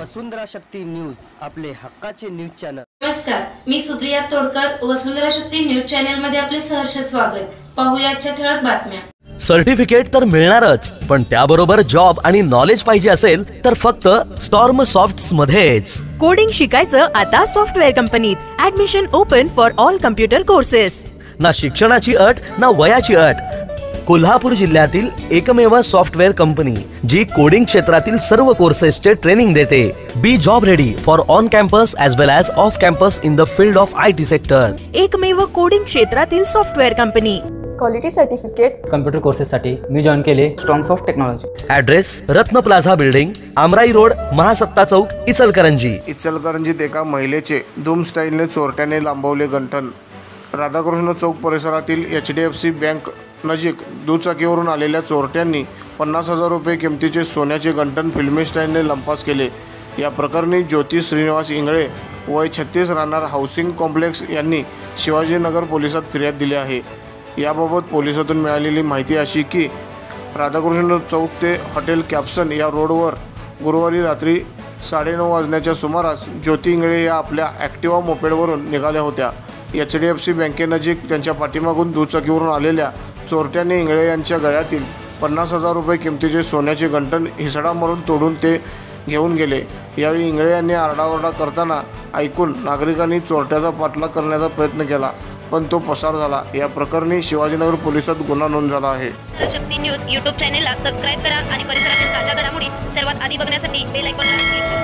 वसुंधरा Shakti news आपले हक्काचे news channel. नमस्कार मी सुप्रिया तोडकर वसुंधरा शक्ती न्यूज चॅनलमध्ये आपले सहर्ष स्वागत. पाहूया आजच्या ठळक बातम्या. सर्टिफिकेट तर मिळणारच पण त्याबरोबर जॉब आणि नॉलेज पाहिजे असेल तर फक्त स्टॉर्म सॉफ्ट मध्येच. कोडिंग शिकायचं आता सॉफ्टवेअर कंपनीत admission open for all computer courses ना शिक्षणाची अट ना वयाची अट. कोल्हापूर जिल्ह्यातील एकमेव सॉफ्टवेअर कंपनी जी कोडिंग क्षेत्रातील सर्व कोर्सेसचे ट्रेनिंग देते. Be job ready for on campus as well as off campus in the field of I T sector एकमेव कोडिंग क्षेत्रातील software company. Quality certificate computer कोर्सेससाठी मी जॉईन केले. Strongs of technology address Ratna plaza building Amrai road Mahasatta Chowk Ichalkaranji इचलकरंजीत एका महिलेचे धूम स्टाईलने चोरट्याने लांबवले गंठन. राधाकृष्ण चौक परिसरातील H D F C bank नजीक दुचाकीवरून आलेल्या चोरट्यांनी पन्नास हजार रुपये किमतीचे सोन्याचे गंठन फिल्मीस्टाईने लंपास केले. या प्रकरणी ज्योती श्रीनिवास इंगळे वय छत्तीस राहणार हाऊसिंग कॉम्प्लेक्स यांनी शिवाजीनगर पोलिसात फिर्याद दिली आहे. याबाबत पोलिसातून मिळालेली माहिती अशी की राधाकृष्ण चौक ते हॉटेल कॅप्सन या रोडवर गुरुवारी रात्री साडेनऊ वाजण्याच्या सुमारास ज्योती इंगळे या आपल्या ॲक्टिवा मोपेडवरून निघाल्या होत्या. एच डी एफ सी बँकेनजीक त्यांच्या पाठीमागून दुचाकीवरून आलेल्या चोरट्याने इंगळे यांच्या गळ्यातील पन्नास हजार रुपये किमतीचे सोन्याचे गंठण हिसडा मारून तोडून ते घेऊन गेले. यावेळी इंगळे यांनी आरडाओरडा करताना ऐकून नागरिकांनी चोरट्याचा पाठलाग करण्याचा प्रयत्न केला पण तो पसार झाला. या प्रकरणी शिवाजीनगर पोलिसात गुन्हा नोंद झाला आहे. शक्ती न्यूज यूट्यूब चॅनेलला सबस्क्राईब करा आणि परिसरातील ताज्या घडामोडी सर्वात आधी बघण्यासाठी बेल आयकॉनला क्लिक करा.